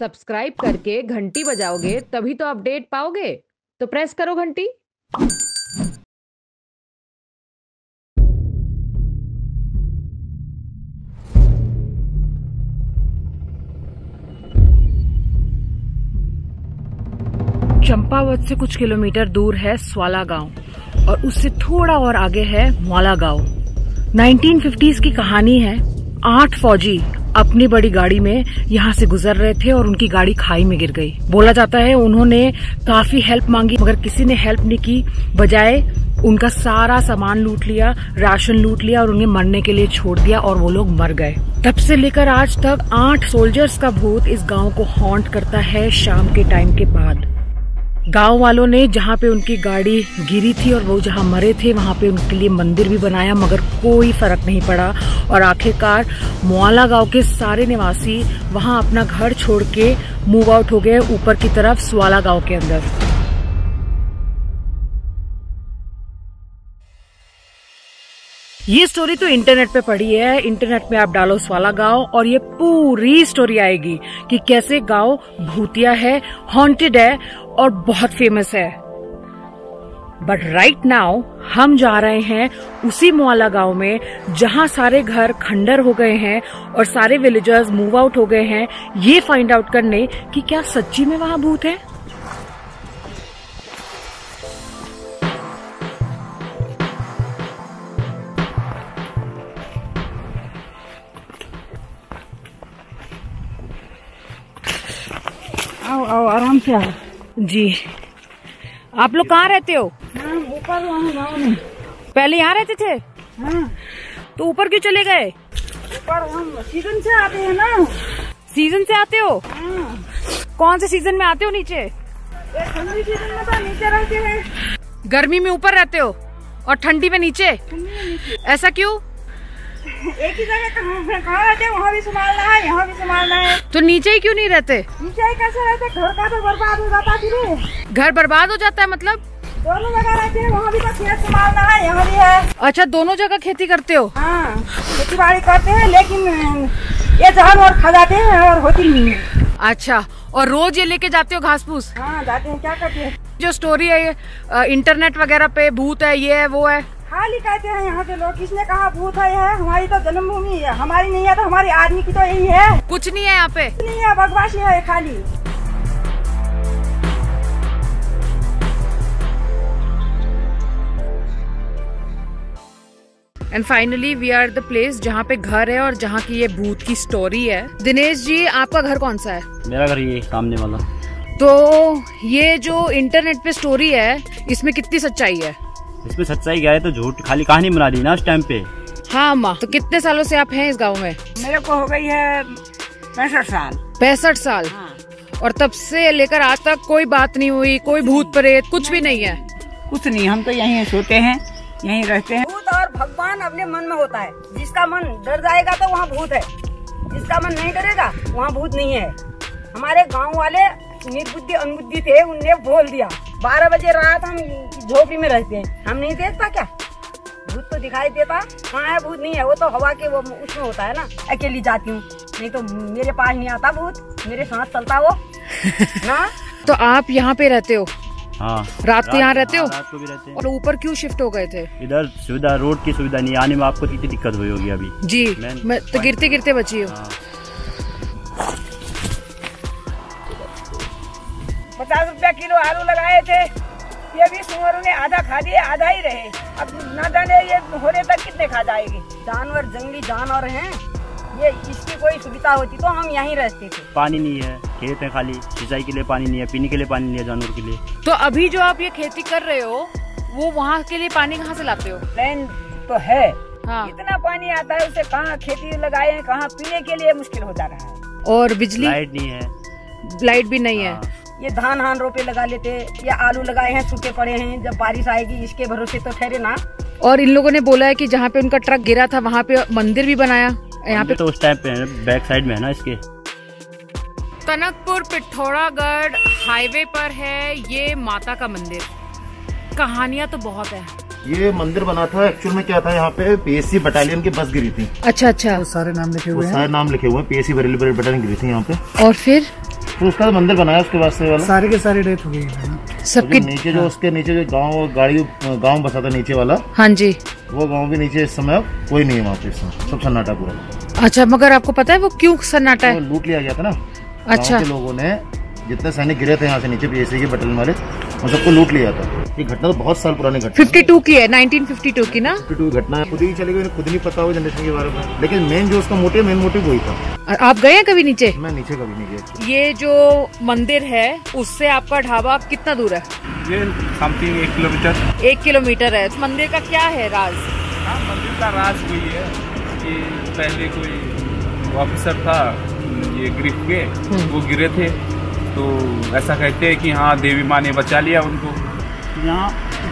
Subscribe करके घंटी बजाओगे, तभी तो अपडेट पाओगे। तो प्रेस करो घंटी। चंपावत से कुछ किलोमीटर दूर है स्वाला गाँव और उससे थोड़ा और आगे है मौला गाँव। 1950s की कहानी है आठ फौजी अपनी बड़ी गाड़ी में यहाँ से गुजर रहे थे और उनकी गाड़ी खाई में गिर गई। बोला जाता है उन्होंने काफ़ी हेल्प मांगी, मगर किसी ने हेल्प नहीं की। बजाय उनका सारा सामान लूट लिया, राशन लूट लिया और उन्हें मरने के लिए छोड़ दिया और वो लोग मर गए। तब से लेकर आज तक आठ सोल्जर्स का भूत इस गाँव को हॉन्ट करता है शाम के टाइम के बाद। गाँव वालों ने जहाँ पे उनकी गाड़ी गिरी थी और वो जहाँ मरे थे, वहाँ पे उनके लिए मंदिर भी बनाया, मगर कोई फ़र्क नहीं पड़ा। और आखिरकार मोआला गाँव के सारे निवासी वहाँ अपना घर छोड़ के मूव आउट हो गए ऊपर की तरफ़ स्वाला गाँव के अंदर। ये स्टोरी तो इंटरनेट पे पढ़ी है। इंटरनेट में आप डालो स्वाला गाँव और ये पूरी स्टोरी आएगी कि कैसे गाँव भूतिया है हॉन्टेड है और बहुत फ़ेमस है। बट राइट नाउ हम जा रहे हैं उसी मुआला गाँव में, जहाँ सारे घर खंडर हो गए हैं और सारे विलेजर्स मूव आउट हो गए हैं। ये फाइंड आउट करने कि क्या सच्ची में वहाँ भूत है? आओ आओ आराम से आओ। जी। आप लोग कहाँ रहते हो? ऊपर गाँव में। पहले यहाँ रहते थे? हाँ। तो ऊपर क्यों चले गए? ऊपर हम सीज़न से आते हैं ना। सीज़न से आते हो? हाँ। कौन से सीज़न में आते हो नीचे? ठंडी सीज़न में तो नीचे रहते हैं। गर्मी में ऊपर रहते हो? और ठंडी में नीचे। ऐसा क्यों? एक ही जगह कहाँ रहते हैं वहाँ भी संभालना है यहाँ भी संभालना है तो नीचे ही क्यों नहीं रहते? नीचे ही कैसे रहते घर का तो बर्बाद हो जाता फिर घर बर्बाद हो जाता है मतलब? दोनों जगह रहते हैं वहाँ भी तो खेत संभालना है यहाँ भी है अच्छा दोनों जगह खेती करते हो? हाँ खेती बाड़ी करते हैं लेकिन ये जानवर खा जाते हैं और होती नहीं है अच्छा और रोज ये लेके जाते हो घास फूस हाँ जाते हैं। क्या करते हैं? जो स्टोरी है ये इंटरनेट वगैरह पे भूत है ये है वो है। खाली कहते हैं यहाँ के लोग किसने कहा भूत है यह? हमारी तो जन्मभूमि है। हमारी नहीं है तो हमारी आदमी की तो यही है। कुछ नहीं है यहाँ पे। नहीं है बगवासी है खाली। And finally we are the place जहाँ पे घर है और जहाँ की ये भूत की स्टोरी है। दिनेश जी आपका घर कौन सा है? मेरा घर ये सामने वाला। तो ये जो इंटरनेट पे स्टोरी है इसमें कितनी सच्चाई है? इसमें सच्चाई क्या है तो झूठ खाली कहानी बना दी ना उस टाइम पे। हाँ माँ। तो कितने सालों से आप हैं इस गाँव में? मेरे को हो गई है पैंसठ साल। पैंसठ साल? हाँ। और तब से लेकर आज तक कोई बात नहीं हुई कोई भूत प्रेत कुछ भी नहीं है। कुछ नहीं हम तो यहीं सोते हैं यहीं रहते हैं। भूत और भगवान अपने मन में होता है। जिसका मन डर जाएगा तो वहाँ भूत है। जिसका मन नहीं डरेगा वहाँ भूत नहीं है। हमारे गाँव वाले निर्बुद्धि अनबुद्धि थे उनने बोल दिया। बारह बजे रात हम झोपड़ी में रहते हैं। हम नहीं देखता क्या? भूत तो दिखाई देता। कहाँ है भूत? नहीं है। वो तो हवा के वो उसमें होता है ना। अकेली जाती हूँ। नहीं तो मेरे पास नहीं आता भूत। मेरे साथ चलता वो। ना? तो आप यहाँ पे रहते हो? हाँ। रात को यहाँ रहते हो? हाँ, रात को भी रहते हैं। और ऊपर क्यों शिफ्ट हो गए थे? इधर सुविधा रोड की सुविधा नहीं आने में आपको कितनी दिक्कत हुई होगी अभी। जी मैं- मैं तो गिरते गिरते बची हूँ। रुपया किलो आलू लगाए थे। ये भी सुअरों ने आधा खा दिए आधा ही रहे। अब ना जाने ये होने तक कितने खा जाएँगे? जानवर जंगली जानवर हैं। ये इसकी कोई सुविधा होती तो हम यहीं रहते थे। पानी नहीं है खेत है खाली। सिंचाई के लिए पानी नहीं है पीने के लिए पानी नहीं है जानवर के लिए। तो अभी जो आप ये खेती कर रहे हो वो वहाँ के लिए पानी कहाँ से लाते हो? लैंड तो है। हाँ। इतना पानी आता है उसे कहाँ खेती लगाए हैं कहाँ पीने के लिए मुश्किल हो जा रहा है। और बिजली? लाइट नहीं है। लाइट भी नहीं है। हाँ, ये धान हान रोपे लगा लेते या आलू लगाए हैं सूखे पड़े हैं जब बारिश आएगी इसके भरोसे तो ठहरे ना। और इन लोगों ने बोला है कि जहाँ पे उनका ट्रक गिरा था वहाँ पे मंदिर भी बनाया। यहाँ पे तो उस टाइम पे है बैक साइड में है ना इसके। टनकपुर पिठौरागढ़ हाईवे पर है ये माता का मंदिर। कहानियाँ तो बहुत है। ये मंदिर बना था एक्चुअल में क्या था यहाँ पे पीएससी बटालियन की बस गिरी थी। अच्छा अच्छा। वो सारे नाम लिखे हुए हैं। पीएससी बरेली बरेली बटालियन गिरी थी यहाँ पे। और फिर? फिर उसका तो मंदिर बनाया उसके बाद से वाला। सारे के सारे डेथ हो गए सबकी नीचे जो उसके नीचे जो गाँव गाड़ी गाँव बसा था नीचे वाला हाँ जी। वो गाँव भी नीचे इस समय कोई नहीं है वहाँ पे सब सन्नाटा पूरा। अच्छा मगर आपको पता है वो क्यों सन्नाटा है? लूट लिया गया था ना। अच्छा। लोगो लोगों ने जितने सैनिक गिरे थे यहाँ से नीचे पीएससी के बटन वाले उन सबको लूट लिया था। ये घटना तो बहुत साल पुरानी घटना 52 की है 1952 की ना? है टू घटना है। खुद ही चले गए खुद नहीं पता हो जनरेशन के बारे में। लेकिन मेन जो उसका मोटिव मेन मोटिव वही था। आप गए हैं कभी नीचे? मैं नीचे कभी नहीं गया। ये जो मंदिर है उससे आपका ढाबा कितना दूर है? ये समथिंग एक किलोमीटर। एक किलोमीटर है। मंदिर का क्या है राज? हाँ मंदिर का राज वही है कि पहले कोई ऑफिसर था ये ग्रिफ के वो गिरे थे। तो ऐसा कहते हैं कि हाँ देवी माँ ने बचा लिया उनको। यहाँ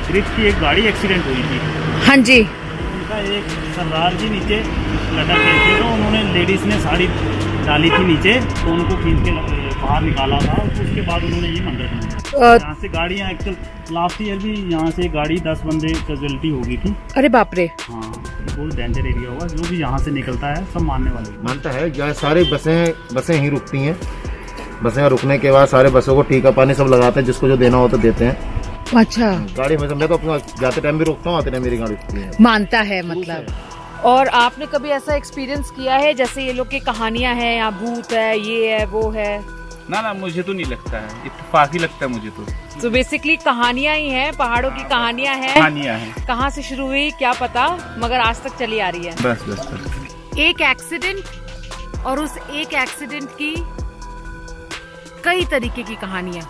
ड्रिफ्ट की एक गाड़ी एक्सीडेंट हुई थी। हाँ जी। उनका एक सरदार जी नीचे लटक गए थे तो उन्होंने लेडीज़ ने साड़ी डाली थी नीचे तो उनको खींच के बाहर निकाला था तो उसके बाद उन्होंने ये मंदिर यहाँ से गाड़ियाँ एक्चुअल लास्ट ईयर भी यहाँ से गाड़ी दस बंदे कैजुअलिटी हो गई थी। अरे बाप रे। हाँ बहुत डेंजर एरिया होगा जो भी यहाँ से निकलता है सब मानने वाले। मानता है यहाँ सारी बसें बसें ही रुकती हैं। बसें रुकने के बाद सारे बसों को टीका पानी सब लगाते हैं जिसको जो देना हो तो देते हैं। अच्छा। गाड़ी में मैं तो अपना जाते टाइम भी रुकता हूँ आते टाइम मेरी गाड़ी रुकती है। मानता है मतलब। और आपने कभी ऐसा एक्सपीरियंस किया है जैसे ये लोग की कहानियाँ हैं यहाँ भूत है ये है वो है? ना ना मुझे तो नहीं लगता है। इत्तेफाक ही लगता है मुझे तो। तो बेसिकली कहानियाँ ही हैं पहाड़ों की कहानियाँ हैं। कहानियाँ हैं। कहाँ से शुरू हुई क्या पता मगर आज तक चली आ रही है। बस बस बस। एक एक्सीडेंट और उस एक एक्सीडेंट की कई तरीके की कहानियाँ।